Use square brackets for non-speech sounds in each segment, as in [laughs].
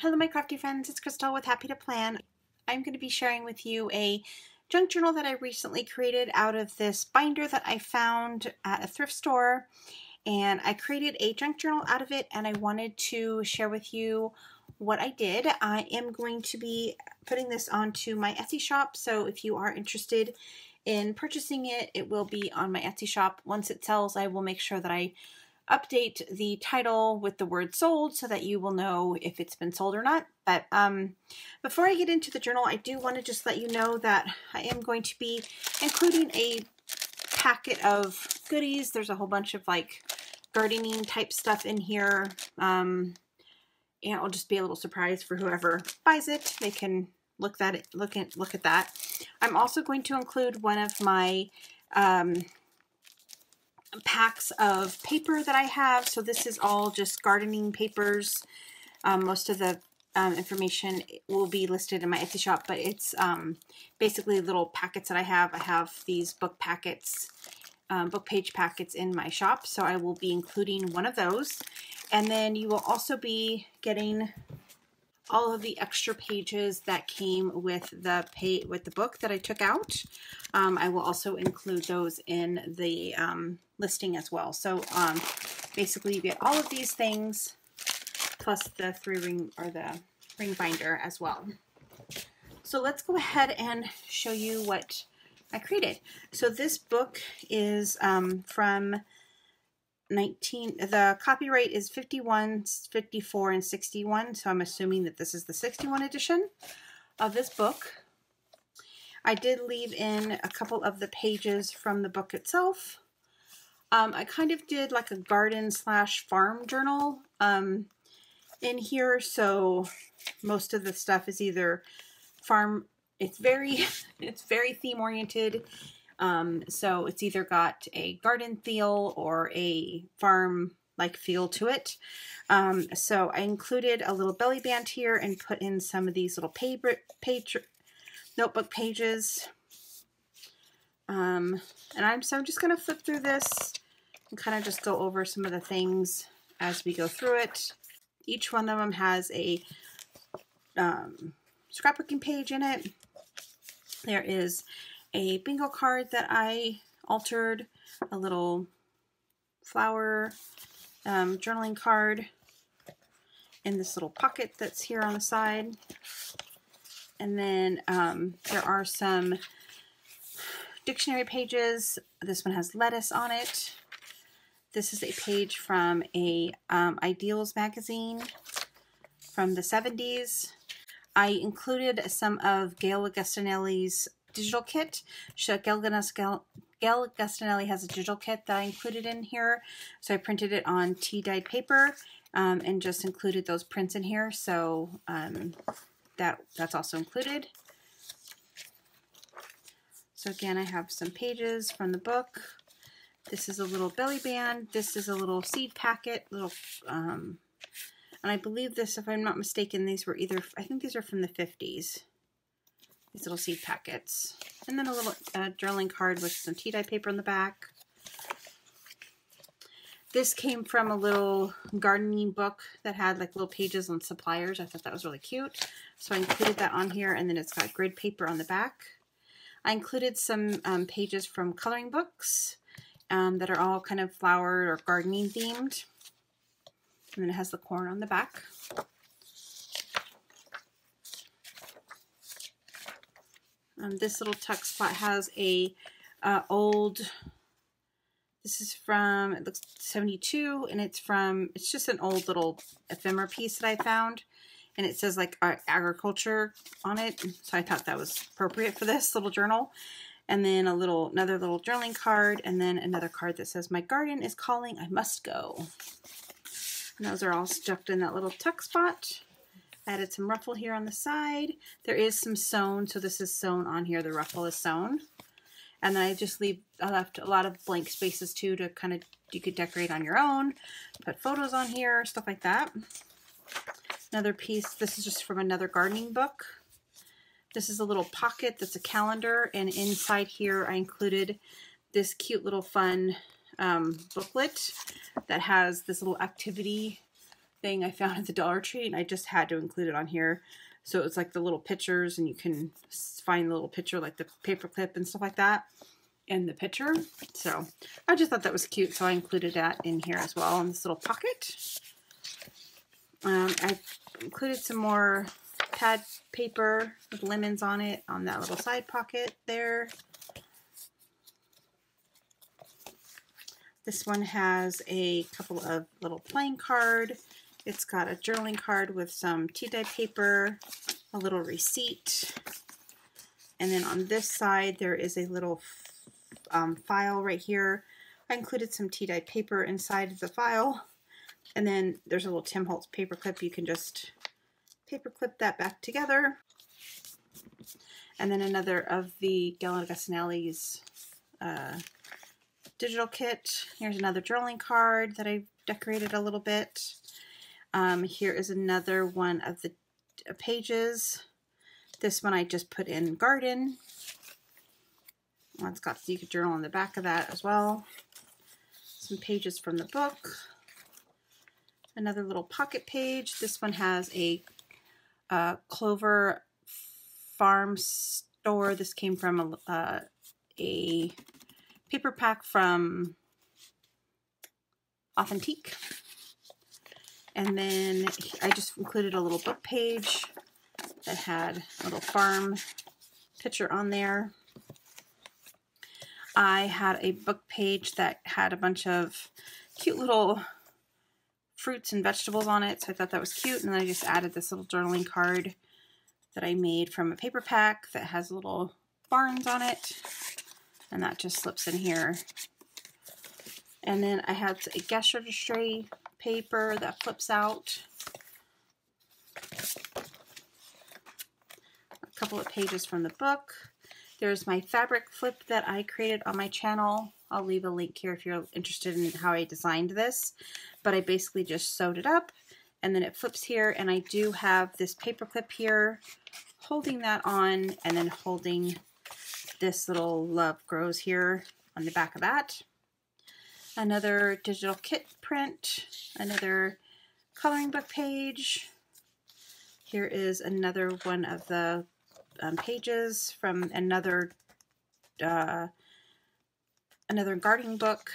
Hello my crafty friends, it's Crystal with Happy to Plan. I'm going to be sharing with you a junk journal that I recently created out of this binder that I found at a thrift store. And I created a junk journal out of it and I wanted to share with you what I did. I am going to be putting this onto my Etsy shop, so if you are interested in purchasing it, it will be on my Etsy shop. Once it sells, I will make sure that I update the title with the word sold so that you will know if it's been sold or not. But um, before I get into the journal, I do want to just let you know that I am going to be including a packet of goodies. There's a whole bunch of like gardening type stuff in here. Um, and it'll just be a little surprise for whoever buys it. They can look that look at look at that. I'm also going to include one of my um, packs of paper that I have. So this is all just gardening papers. Um, most of the um, information will be listed in my Etsy shop, but it's um, basically little packets that I have. I have these book packets, um, book page packets in my shop, so I will be including one of those. And then you will also be getting all of the extra pages that came with the pay with the book that I took out. Um, I will also include those in the um, listing as well. So um, basically you get all of these things plus the three ring or the ring binder as well. So let's go ahead and show you what I created. So this book is um, from 19, the copyright is 51, 54, and 61. So I'm assuming that this is the 61 edition of this book. I did leave in a couple of the pages from the book itself. Um, I kind of did like a garden slash farm journal um, in here. So most of the stuff is either farm, it's very, [laughs] it's very theme oriented. Um, so it's either got a garden feel or a farm like feel to it. Um, so I included a little belly band here and put in some of these little paper, notebook pages. Um, and I'm so I'm just going to flip through this and kind of just go over some of the things as we go through it. Each one of them has a um, scrapbooking page in it. There is a bingo card that I altered, a little flower um, journaling card in this little pocket that's here on the side. And then um, there are some dictionary pages. This one has lettuce on it. This is a page from a um, Ideals magazine from the 70s. I included some of Gail Augustinelli's digital kit. Gail, Gail Augustinelli has a digital kit that I included in here. So I printed it on tea dyed paper um, and just included those prints in here. So um, that that's also included. So again, I have some pages from the book. This is a little belly band. This is a little seed packet, little, um, and I believe this, if I'm not mistaken, these were either, I think these are from the 50s. These little seed packets. And then a little uh, journaling card with some tea dye paper in the back. This came from a little gardening book that had like little pages on suppliers. I thought that was really cute. So I included that on here and then it's got grid paper on the back. I included some um, pages from coloring books um, that are all kind of flower or gardening themed. And then it has the corn on the back. Um, this little tuck spot has a uh, old, this is from, it looks 72, and it's from, it's just an old little ephemera piece that I found. And it says like agriculture on it. So I thought that was appropriate for this little journal and then a little another little journaling card and then another card that says my garden is calling I must go and those are all stuffed in that little tuck spot added some ruffle here on the side. There is some sewn so this is sewn on here. The ruffle is sewn. And then I just leave I left a lot of blank spaces too to kind of you could decorate on your own put photos on here stuff like that. Another piece this is just from another gardening book. This is a little pocket that's a calendar, and inside here I included this cute little fun um, booklet that has this little activity thing I found at the Dollar Tree, and I just had to include it on here. So it's like the little pictures, and you can find the little picture, like the paper clip and stuff like that in the picture. So I just thought that was cute, so I included that in here as well in this little pocket. Um, I included some more pad paper with lemons on it on that little side pocket there. This one has a couple of little playing card. It's got a journaling card with some tea dye paper, a little receipt, and then on this side there is a little um, file right here. I included some tea dye paper inside the file, and then there's a little Tim Holtz paper clip. You can just paper clip that back together. And then another of the Gail Augustinelli's uh, digital kit. Here's another journaling card that I decorated a little bit. Um, here is another one of the uh, pages. This one I just put in garden. Well, it's got could journal on the back of that as well. Some pages from the book. Another little pocket page. This one has a uh, Clover Farm store. This came from a, uh, a paper pack from Authentique. And then I just included a little book page that had a little farm picture on there. I had a book page that had a bunch of cute little fruits and vegetables on it, so I thought that was cute. And then I just added this little journaling card that I made from a paper pack that has little barns on it and that just slips in here. And then I had a guest registry paper that flips out. A couple of pages from the book. There's my fabric flip that I created on my channel. I'll leave a link here if you're interested in how I designed this. But I basically just sewed it up and then it flips here and I do have this paper clip here holding that on and then holding this little love grows here on the back of that. Another digital kit print, another coloring book page. Here is another one of the um, pages from another uh, another gardening book,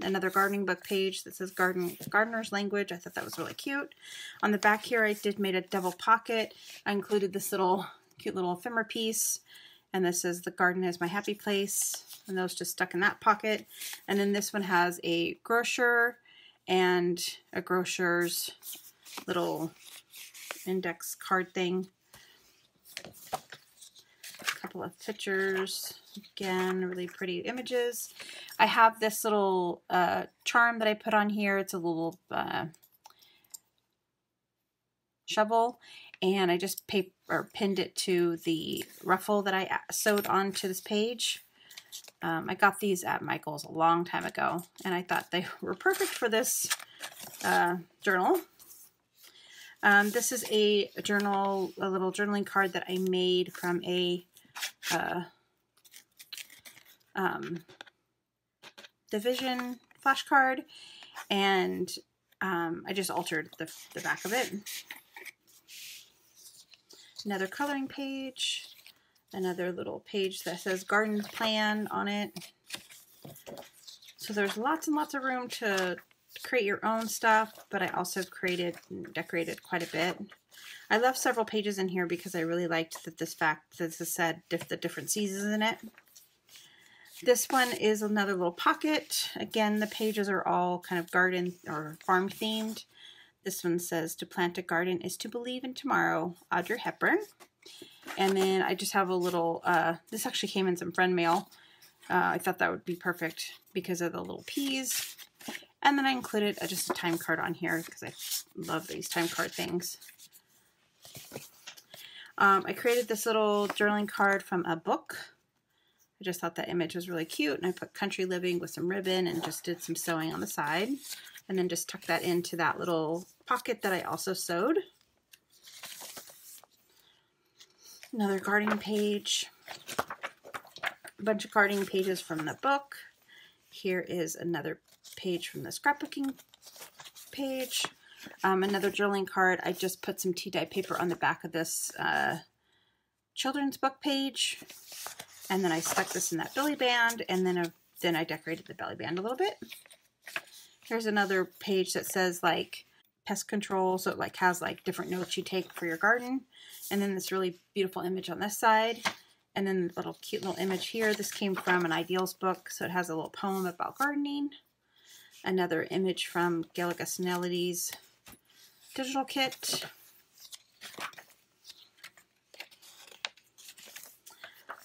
another gardening book page that says garden gardener's language. I thought that was really cute. On the back here, I did made a double pocket. I included this little cute little ephemera piece and this is The Garden is My Happy Place. And those just stuck in that pocket. And then this one has a grocer and a grocer's little index card thing. A couple of pictures. Again, really pretty images. I have this little uh, charm that I put on here. It's a little uh, shovel and I just paper or pinned it to the ruffle that I sewed onto this page. Um, I got these at Michael's a long time ago, and I thought they [laughs] were perfect for this uh, journal. Um, this is a journal, a little journaling card that I made from a uh, um, division flashcard, and um, I just altered the, the back of it another coloring page, another little page that says garden plan on it. So there's lots and lots of room to create your own stuff, but I also created and decorated quite a bit. I left several pages in here because I really liked that this fact that this said the different seasons in it. This one is another little pocket. Again, the pages are all kind of garden or farm themed. This one says, to plant a garden is to believe in tomorrow, Audrey Hepburn. And then I just have a little, uh, this actually came in some friend mail. Uh, I thought that would be perfect because of the little peas. And then I included uh, just a time card on here because I love these time card things. Um, I created this little journaling card from a book. I just thought that image was really cute and I put country living with some ribbon and just did some sewing on the side and then just tuck that into that little pocket that I also sewed. Another gardening page, a bunch of gardening pages from the book. Here is another page from the scrapbooking page. Um, another journaling card, I just put some tea dye paper on the back of this uh, children's book page. And then I stuck this in that belly band and then, a, then I decorated the belly band a little bit. Here's another page that says like pest control. So it like has like different notes you take for your garden. And then this really beautiful image on this side. And then the little cute little image here. This came from an ideals book. So it has a little poem about gardening. Another image from Gail Augustinelli's digital kit.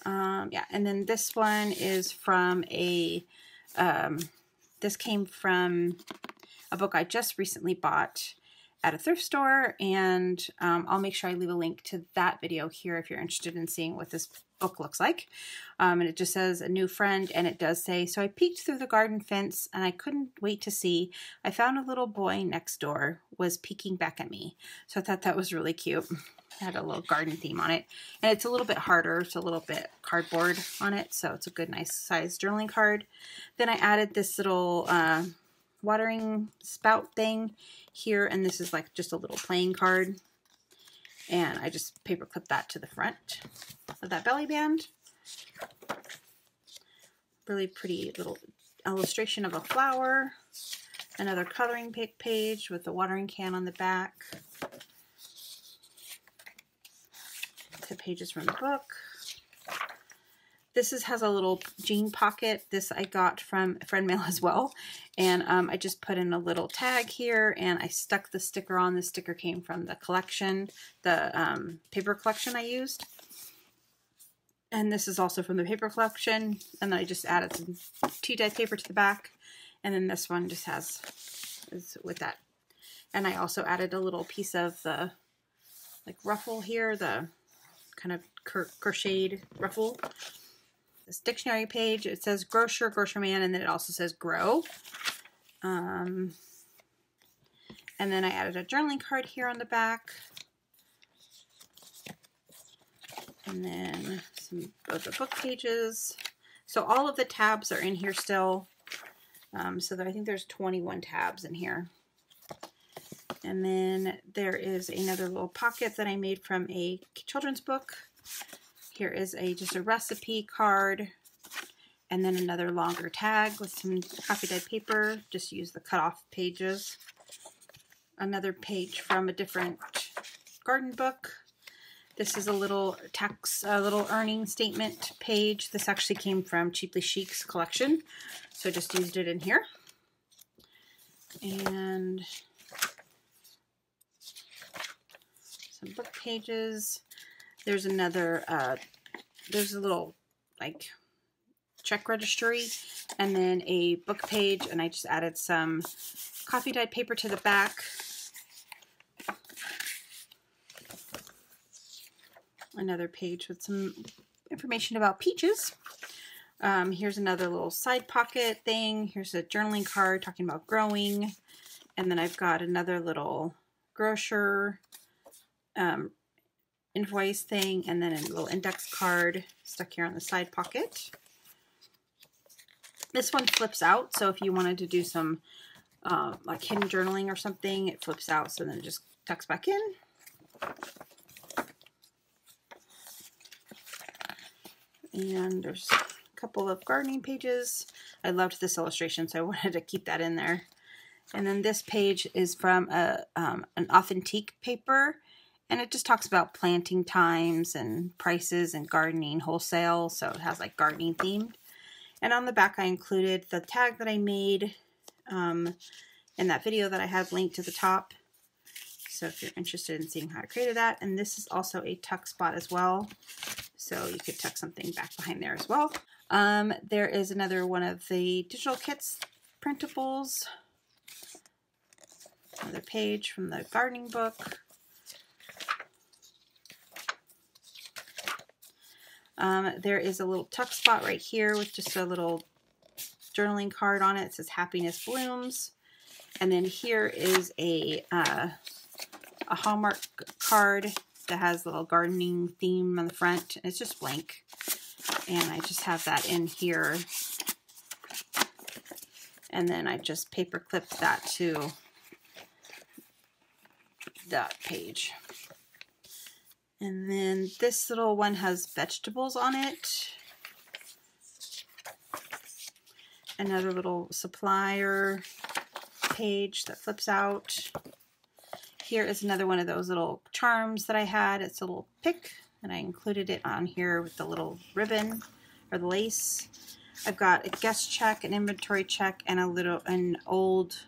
Um, yeah, and then this one is from a, um, this came from a book I just recently bought at a thrift store, and um, I'll make sure I leave a link to that video here if you're interested in seeing what this book looks like. Um, and it just says a new friend, and it does say, so I peeked through the garden fence, and I couldn't wait to see. I found a little boy next door was peeking back at me. So I thought that was really cute. Had a little garden theme on it. And it's a little bit harder. It's a little bit cardboard on it. So it's a good, nice size journaling card. Then I added this little uh, watering spout thing here. And this is like just a little playing card. And I just paper clip that to the front of that belly band. Really pretty little illustration of a flower. Another coloring page with the watering can on the back. The pages from the book. This is, has a little jean pocket. This I got from friend mail [laughs] as well. And um, I just put in a little tag here and I stuck the sticker on. The sticker came from the collection, the um, paper collection I used. And this is also from the paper collection. And then I just added some tea dye paper to the back. And then this one just has, is with that. And I also added a little piece of the like ruffle here, the kind of crocheted ruffle this dictionary page. It says grocer, grocer man, and then it also says grow. Um, and then I added a journaling card here on the back. And then some of the book pages. So all of the tabs are in here still. Um, so that I think there's 21 tabs in here. And then there is another little pocket that I made from a children's book. Here is a just a recipe card and then another longer tag with some coffee dyed paper. Just use the cut off pages. Another page from a different garden book. This is a little tax, a little earning statement page. This actually came from Cheaply Chic's collection, so I just used it in here. And some book pages. There's another, uh, there's a little, like, check registry and then a book page, and I just added some coffee dyed paper to the back. Another page with some information about peaches. Um, here's another little side pocket thing. Here's a journaling card talking about growing. And then I've got another little grocer um, invoice thing and then a little index card stuck here on the side pocket. This one flips out, so if you wanted to do some uh, like hidden journaling or something, it flips out, so then it just tucks back in. And there's a couple of gardening pages. I loved this illustration, so I [laughs] wanted to keep that in there. And then this page is from a um, an authentique paper and it just talks about planting times and prices and gardening wholesale. So it has like gardening themed. And on the back, I included the tag that I made um, in that video that I have linked to the top. So if you're interested in seeing how I created that. And this is also a tuck spot as well. So you could tuck something back behind there as well. Um, there is another one of the digital kits printables. Another page from the gardening book. Um, there is a little tuck spot right here with just a little journaling card on it. It says Happiness Blooms. And then here is a, uh, a Hallmark card that has a little gardening theme on the front. It's just blank. And I just have that in here. And then I just paper clipped that to that page. And then this little one has vegetables on it. Another little supplier page that flips out. Here is another one of those little charms that I had. It's a little pick, and I included it on here with the little ribbon or the lace. I've got a guest check, an inventory check, and a little, an old,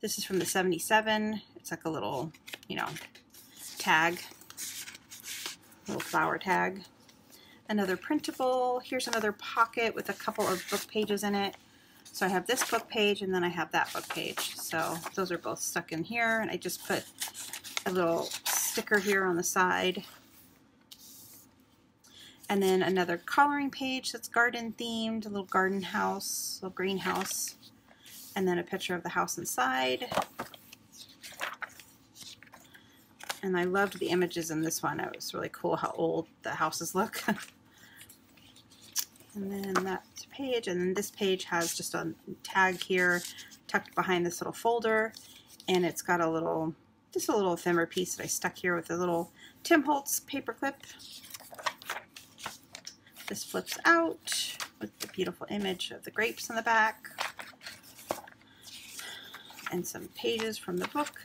this is from the 77. It's like a little, you know, tag, little flower tag. Another printable. Here's another pocket with a couple of book pages in it. So I have this book page and then I have that book page. So those are both stuck in here and I just put a little sticker here on the side. And then another coloring page that's garden themed, a little garden house, little greenhouse. And then a picture of the house inside. And I loved the images in this one. It was really cool how old the houses look. [laughs] and then that page and then this page has just a tag here tucked behind this little folder and it's got a little just a little ephemera piece that I stuck here with a little Tim Holtz paper clip this flips out with the beautiful image of the grapes in the back and some pages from the book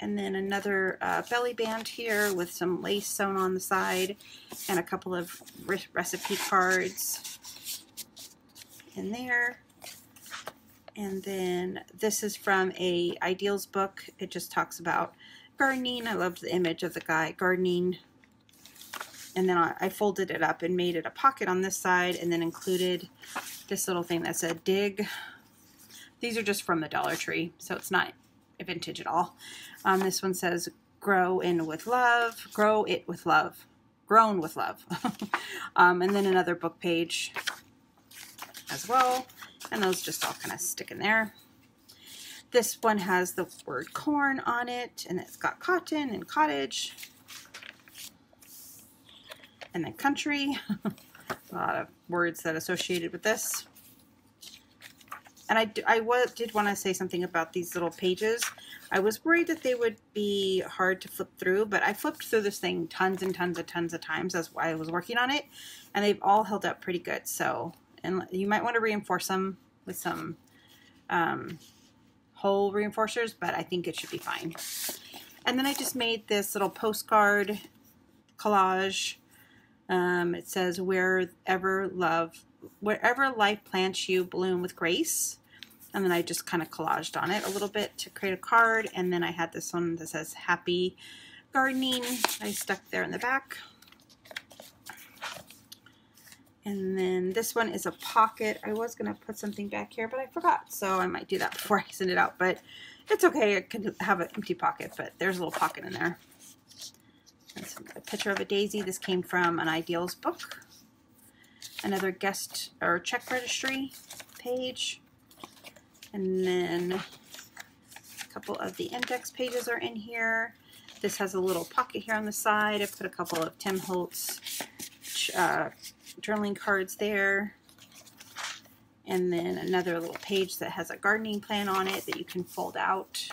and then another uh, belly band here with some lace sewn on the side and a couple of re recipe cards in there. And then this is from a Ideals book. It just talks about gardening. I loved the image of the guy gardening. And then I, I folded it up and made it a pocket on this side and then included this little thing that said dig. These are just from the Dollar Tree, so it's not vintage at all. Um, this one says grow in with love, grow it with love, grown with love. [laughs] um, and then another book page as well. And those just all kind of stick in there. This one has the word corn on it, and it's got cotton and cottage. And then country. [laughs] a lot of words that associated with this. And I, I did want to say something about these little pages. I was worried that they would be hard to flip through, but I flipped through this thing tons and tons and tons of times as I was working on it, and they've all held up pretty good. So and you might want to reinforce them with some um, hole reinforcers, but I think it should be fine. And then I just made this little postcard collage. Um, it says, wherever love, wherever life plants you, bloom with grace. And then I just kind of collaged on it a little bit to create a card. And then I had this one that says happy gardening. I stuck there in the back. And then this one is a pocket. I was going to put something back here, but I forgot. So I might do that before [laughs] I send it out. But it's okay. I can have an empty pocket, but there's a little pocket in there. That's a picture of a daisy. This came from an Ideals book. Another guest or check registry page. And then a couple of the index pages are in here. This has a little pocket here on the side. I put a couple of Tim Holtz uh, journaling cards there. And then another little page that has a gardening plan on it that you can fold out.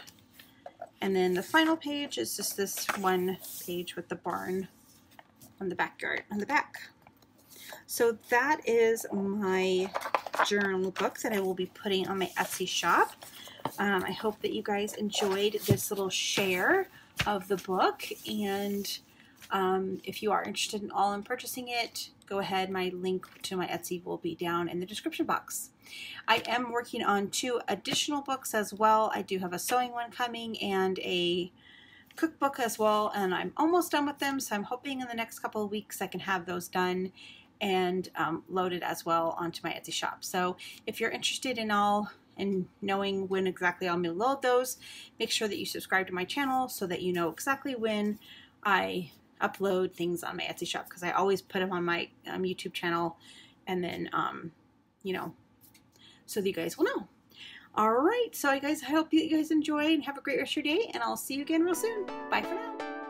And then the final page is just this one page with the barn on the backyard on the back. So that is my journal book that I will be putting on my Etsy shop. Um, I hope that you guys enjoyed this little share of the book and um, if you are interested in all in purchasing it, go ahead. My link to my Etsy will be down in the description box. I am working on two additional books as well. I do have a sewing one coming and a cookbook as well, and I'm almost done with them, so I'm hoping in the next couple of weeks I can have those done and um, loaded as well onto my Etsy shop. So if you're interested in all and knowing when exactly I'm going load those, make sure that you subscribe to my channel so that you know exactly when I upload things on my Etsy shop because I always put them on my um, YouTube channel and then, um, you know, so that you guys will know. All right, so you guys, I hope you guys enjoy and have a great rest of your day, and I'll see you again real soon. Bye for now.